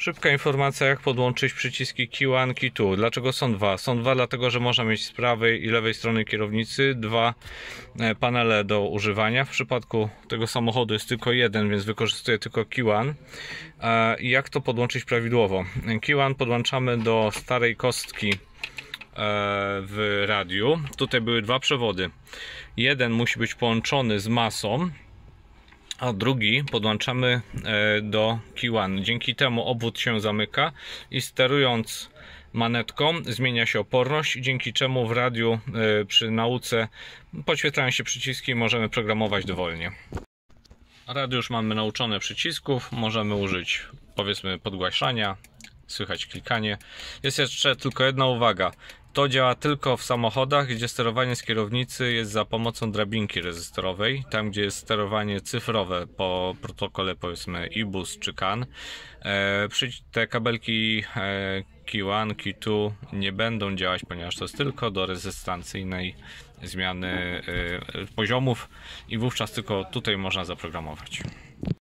Szybka informacja, jak podłączyć przyciski Q1, Q2. Dlaczego są dwa? Są dwa dlatego, że można mieć z prawej i lewej strony kierownicy dwa e, panele do używania. W przypadku tego samochodu jest tylko jeden, więc wykorzystuję tylko Q1. E, jak to podłączyć prawidłowo? Q1 podłączamy do starej kostki e, w radiu. Tutaj były dwa przewody. Jeden musi być połączony z masą, a drugi podłączamy e, do Q1. Dzięki temu obwód się zamyka i sterując manetką zmienia się oporność, dzięki czemu w radiu e, przy nauce podświetlają się przyciski i możemy programować dowolnie. Radio już mamy nauczone przycisków, możemy użyć powiedzmy podgłaśania, słychać klikanie. Jest jeszcze tylko jedna uwaga. To działa tylko w samochodach, gdzie sterowanie z kierownicy jest za pomocą drabinki rezystorowej, tam gdzie jest sterowanie cyfrowe po protokole powiedzmy IBUS czy CAN. E, te kabelki e, Q1, Q2 nie będą działać, ponieważ to jest tylko do rezystancyjnej zmiany e, poziomów i wówczas tylko tutaj można zaprogramować.